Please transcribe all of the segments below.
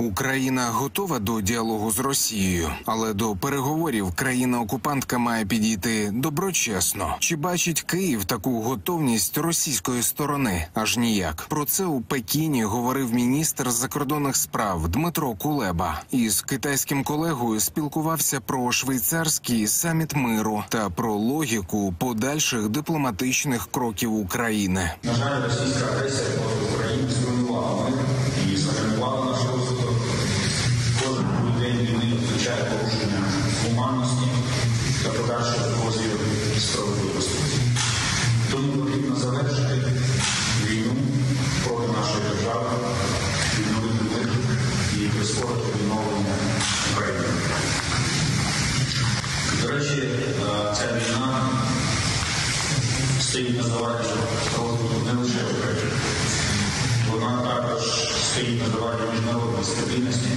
Україна готова до діалогу з Росією, але до переговорів країна-окупантка має підійти доброчесно. Чи бачить Київ таку готовність російської сторони? Аж ніяк. Про це у Пекіні говорив міністр закордонних справ Дмитро Кулеба. Із китайським колегою спілкувався про швейцарський саміт миру та про логіку подальших дипломатичних кроків України. На жаль, російська агресія проти України зруйнувала і загальмувала відновлення України. До речі, е, ця війна стоїть на заваді розвитку не лише України. Вона також стоїть на заваді міжнародної стабільності,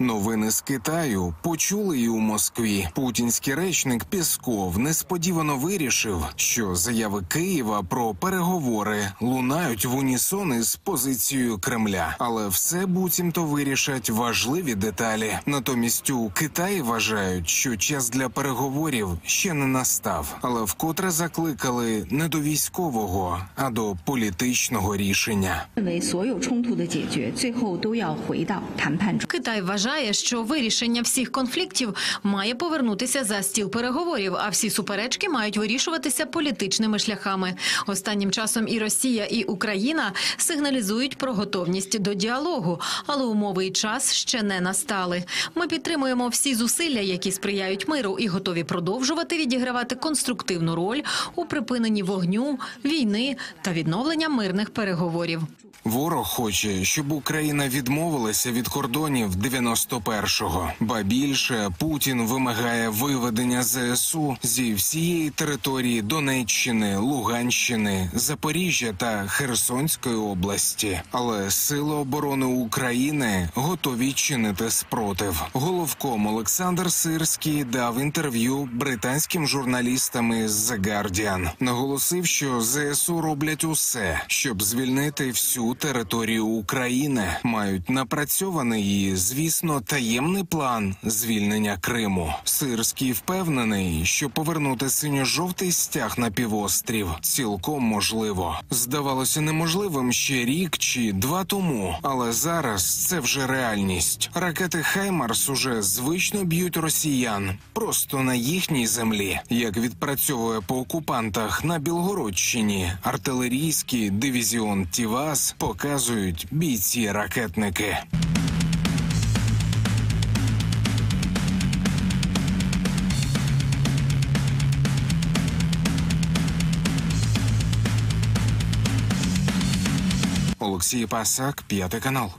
Новини з Китаю почули і у Москві. Путінський речник Пісков несподівано вирішив, що заяви Києва про переговори лунають в унісон із позицією Кремля, але все буцімто вирішать важливі деталі. Натомість у Китаї вважають, що час для переговорів ще не настав, але вкотре закликали не до військового, а до політичного рішення. Китай вважає, що вирішення всіх конфліктів має повернутися за стіл переговорів, а всі суперечки мають вирішуватися політичними шляхами. Останнім часом і Росія, і Україна сигналізують про готовність до діалогу, але умови і час ще не настали. Ми підтримуємо всі зусилля, які сприяють миру, і готові продовжувати відігравати конструктивну роль у припиненні вогню, війни та відновлення мирних переговорів. Ворог хоче, щоб Україна відмовилася від кордонів 91-го. Ба більше Путін вимагає виведення ЗСУ зі всієї території Донеччини, Луганщини, Запоріжжя та Херсонської області. Але сили оборони України готові чинити спротив. Головком Олександр Сирський дав інтерв'ю британським журналістам із The Guardian. Наголосив, що ЗСУ роблять усе, щоб звільнити всю територію України. Мають напрацьований і, звісно, таємний план звільнення Криму. Сирський впевнений, що повернути синьо-жовтий стяг на півострів цілком можливо. Здавалося неможливим ще рік чи два тому, але зараз це вже реальність. Ракети Хаймарс уже звично б'ють росіян просто на їхній землі, як відпрацьовує по окупантах на Білгородщині. Артилерійський дивізіон Тівас показують бійці ракетники. Олексій Пасак, п'ятий канал.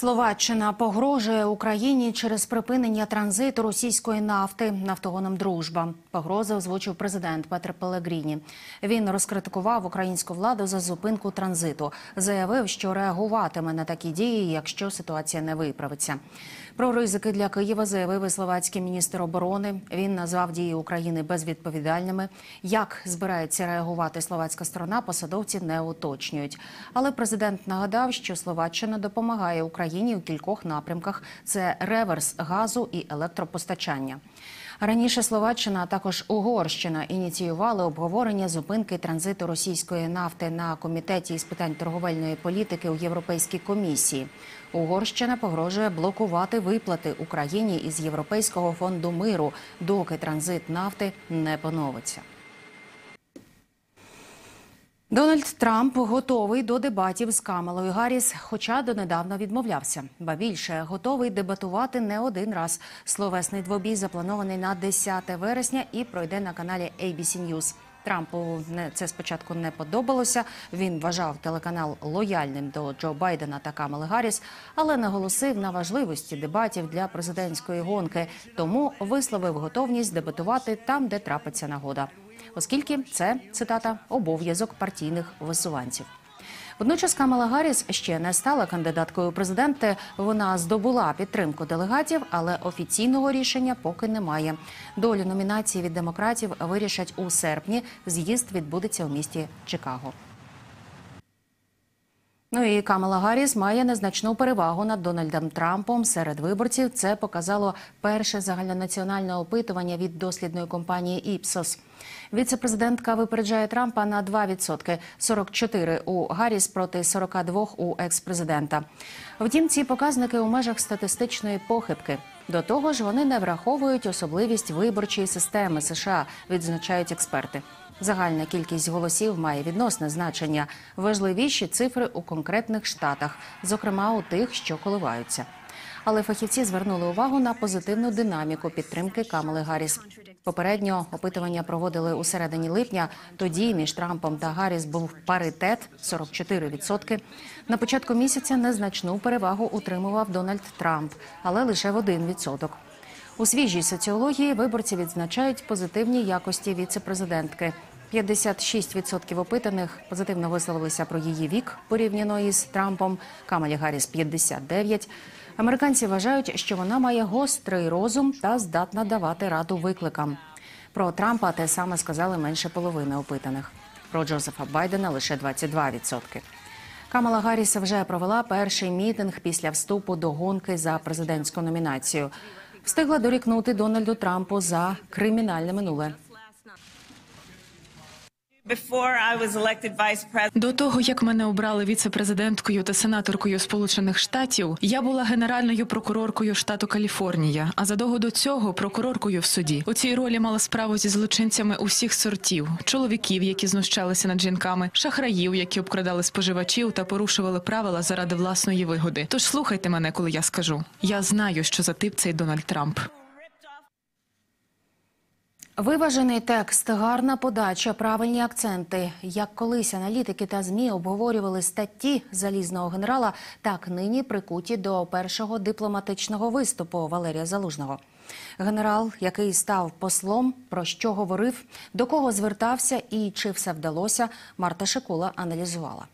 Словаччина погрожує Україні через припинення транзиту російської нафти нафтогоном Дружба. Погрози озвучив президент Петр Пелегріні. Він розкритикував українську владу за зупинку транзиту. Заявив, що реагуватиме на такі дії, якщо ситуація не виправиться. Про ризики для Києва заявив словацький міністр оборони. Він назвав дії України безвідповідальними. Як збирається реагувати словацька сторона, посадовці не уточнюють. Але президент нагадав, що Словаччина допомагає Україні у кількох напрямках: це реверс газу і електропостачання. Раніше Словаччина, а також Угорщина ініціювали обговорення зупинки транзиту російської нафти на комітеті із питань торговельної політики у Європейській комісії. Угорщина погрожує блокувати виплати Україні із Європейського фонду миру, доки транзит нафти не поновиться. Дональд Трамп готовий до дебатів з Камалою Гарріс, хоча донедавна відмовлявся. Ба більше готовий дебатувати не один раз. Словесний двобій запланований на 10 вересня і пройде на каналі ABC News. Трампу це спочатку не подобалося. Він вважав телеканал лояльним до Джо Байдена та Камали Гарріс, але наголосив на важливості дебатів для президентської гонки. Тому висловив готовність дебатувати там, де трапиться нагода, оскільки це цитата обов'язок партійних висуванців. Водночас Камала Гарріс ще не стала кандидаткою у президенти. Вона здобула підтримку делегатів, але офіційного рішення поки немає. Долю номінації від демократів вирішать у серпні. З'їзд відбудеться у місті Чикаго. Ну і Камала Гарріс має незначну перевагу над Дональдом Трампом серед виборців. Це показало перше загальнонаціональне опитування від дослідної компанії Іпсос. Віце-президентка випереджає Трампа на 2%, 44 у Гарріс проти 42 у екс-президента. Втім, ці показники у межах статистичної похибки. До того ж, вони не враховують особливість виборчої системи США, відзначають експерти. Загальна кількість голосів має відносне значення. Важливіші цифри у конкретних штатах, зокрема у тих, що коливаються. Але фахівці звернули увагу на позитивну динаміку підтримки Камали Гарріс. Попередньо опитування проводили у середині липня. Тоді між Трампом та Гарріс був паритет 44%. На початку місяця незначну перевагу утримував Дональд Трамп, але лише в 1%. У свіжій соціології виборці відзначають позитивні якості віце-президентки. 56% опитаних позитивно висловилися про її вік порівняно із Трампом. Камалі Гарріс 59%. Американці вважають, що вона має гострий розум та здатна давати раду викликам. Про Трампа те саме сказали менше половини опитаних. Про Джозефа Байдена лише 22%. Камала Гарріс вже провела перший мітинг після вступу до гонки за президентську номінацію. Встигла дорікнути Дональду Трампу за кримінальне минуле. До того як мене обрали віце-президенткою та сенаторкою Сполучених Штатів, я була генеральною прокуроркою штату Каліфорнія. А задовго до цього прокуроркою в суді. У цій ролі мала справу зі злочинцями усіх сортів: чоловіків, які знущалися над жінками, шахраїв, які обкрадали споживачів та порушували правила заради власної вигоди. Тож слухайте мене, коли я скажу. Я знаю, що за тип цей Дональд Трамп. Виважений текст, гарна подача, правильні акценти. Як колись аналітики та змі обговорювали статті залізного генерала, так нині прикуті до першого дипломатичного виступу Валерія Залужного. Генерал, який став послом, про що говорив, до кого звертався і чи все вдалося, Марта Шикула аналізувала.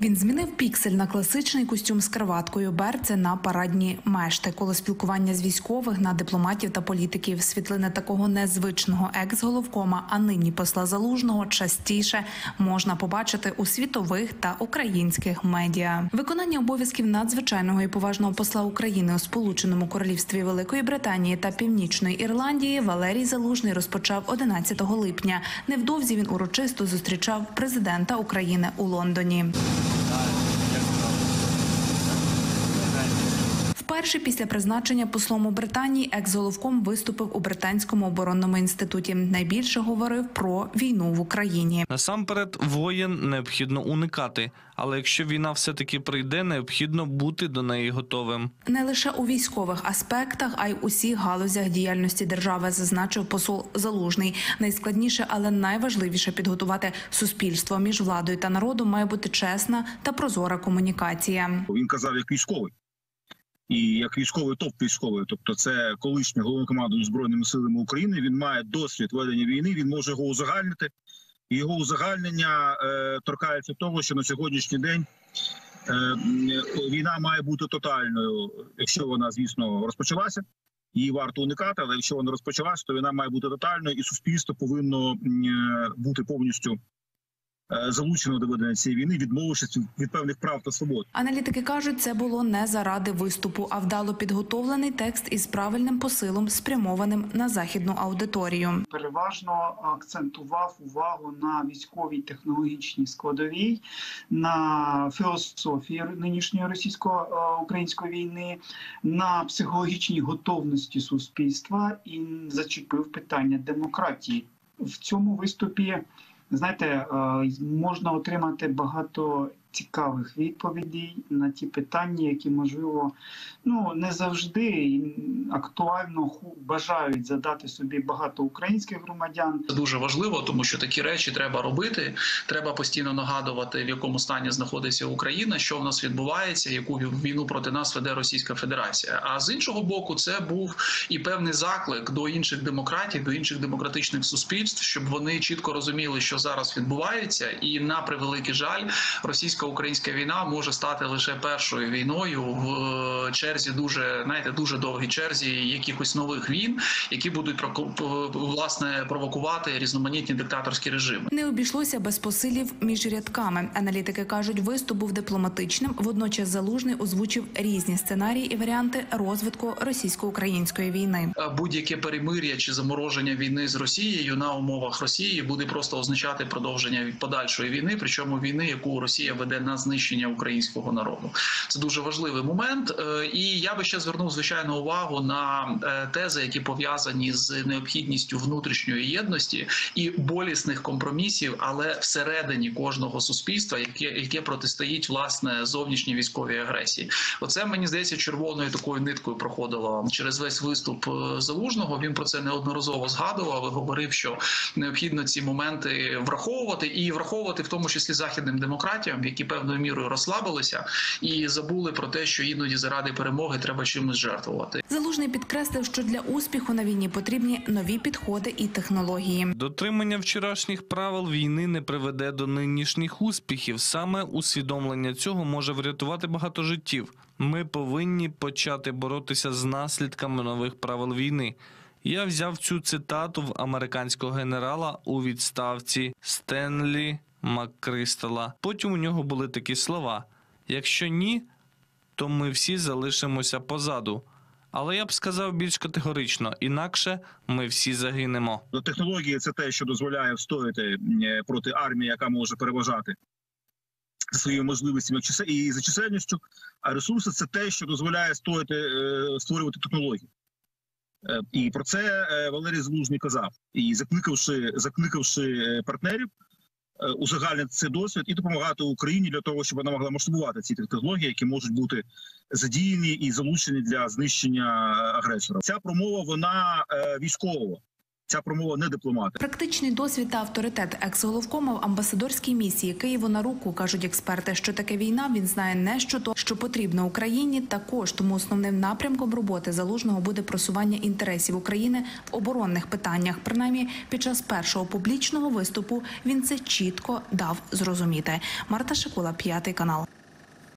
Він змінив піксель на класичний костюм з краваткою, берце на парадні мешти. Коло спілкування з військових на дипломатів та політиків. Світлини такого незвичного екс-головкома, а нині посла залужного частіше можна побачити у світових та українських медіа. Виконання обов'язків надзвичайного і поважного посла України у Сполученому Королівстві Великої Британії та Північної Ірландії Валерій Залужний розпочав 11 липня. Невдовзі він урочисто зустрічав президента України у Лондоні. Вперше після призначення послом у Британії екс-головком виступив у британському оборонному інституті. Найбільше говорив про війну в Україні. Насамперед, воєн необхідно уникати, але якщо війна все-таки прийде, необхідно бути до неї готовим. Не лише у військових аспектах, а й усіх галузях діяльності держави, зазначив посол Залужний. Найскладніше, але найважливіше підготувати суспільство між владою та народом має бути чесна та прозора комунікація. Він казав як військовий. І як військовий топ військовий, тобто це колишній головнокомандуючий збройними силами України. Він має досвід ведення війни. Він може його узагальнити. Його узагальнення е, торкається того, що на сьогоднішній день е, війна має бути тотальною, якщо вона, звісно, розпочалася. Її варто уникати, але якщо вона розпочалася, то війна має бути тотальною, і суспільство повинно е, бути повністю залучено до ведення цієї війни, відмовившись від- від певних прав та свобод. Аналітики кажуть, це було не заради виступу, а вдало підготовлений текст із правильним посилом, спрямованим на західну аудиторію. переважно акцентував увагу на військовій технологічній складовій, на філософії нинішньої російсько-української війни, на психологічній готовності суспільства і зачепив питання демократії. В цьому виступі знаєте, е, можна отримати багато цікавих відповідей на ті питання, які можливо ну не завжди актуально бажають задати собі багато українських громадян. Це дуже важливо, тому що такі речі треба робити. Треба постійно нагадувати, в якому стані знаходиться Україна, що в нас відбувається, яку війну проти нас веде Російська Федерація. А з іншого боку, це був і певний заклик до інших демократій, до інших демократичних суспільств, щоб вони чітко розуміли, що зараз відбувається, і на превеликий жаль, російсько-українська війна може стати лише першою війною в е, черзі, дуже знаєте, дуже довгій черзі якихось нових війн, які будуть власне провокувати різноманітні диктаторські режими. Не обійшлося без посилів між рядками. Аналітики кажуть, виступ був дипломатичним. Водночас залужний озвучив різні сценарії і варіанти розвитку російсько-української війни. Е, Будь-яке перемир'я чи замороження війни з Росією на умовах Росії буде просто означати продовження подальшої війни, причому війни, яку Росія веде на знищення українського народу. Це дуже важливий момент. Е, І я би ще звернув звичайно увагу на е, тези, які пов'язані з необхідністю внутрішньої єдності і болісних компромісів, але всередині кожного суспільства, яке яке протистоїть власне зовнішній військовій агресії. Оце мені здається червоною такою ниткою проходило через весь виступ е, залужного. Він про це неодноразово згадував і говорив, що необхідно ці моменти враховувати і враховувати в тому числі західним демократіям, які певною мірою розслабилися і забули про те, що іноді заради перемоги треба чимось жертвувати. Залужний підкреслив, що для успіху на війні потрібні нові підходи і технології. Дотримання вчорашніх правил війни не приведе до нинішніх успіхів. Саме усвідомлення цього може врятувати багато життів. Ми повинні почати боротися з наслідками нових правил війни. Я взяв цю цитату в американського генерала у відставці Стенлі Маккристала. Потім у нього були такі слова: якщо ні, то ми всі залишимося позаду. Але я б сказав більш категорично, інакше ми всі загинемо. Ну, технології це те, що дозволяє встояти е, проти армії, яка може переважати своїми можливостями і за чисельністю. А ресурси це те, що дозволяє стояти, е, створювати технології. Е, І про це Валерій Залужний казав. І закликавши, закликавши партнерів узагальнити цей досвід і допомагати Україні для того, щоб вона могла масштабувати ці технології, які можуть бути задіяні і залучені для знищення агресора. Ця промова вона е, військова. Ця промова не дипломати. Практичний досвід та авторитет екс-головкома в амбасадорській місії Києву на руку кажуть експерти, що таке війна він знає не що то, що потрібно Україні. Також тому основним напрямком роботи залужного буде просування інтересів України в оборонних питаннях. Принаймні, під час першого публічного виступу він це чітко дав зрозуміти. Марта Шикула, п'ятий канал.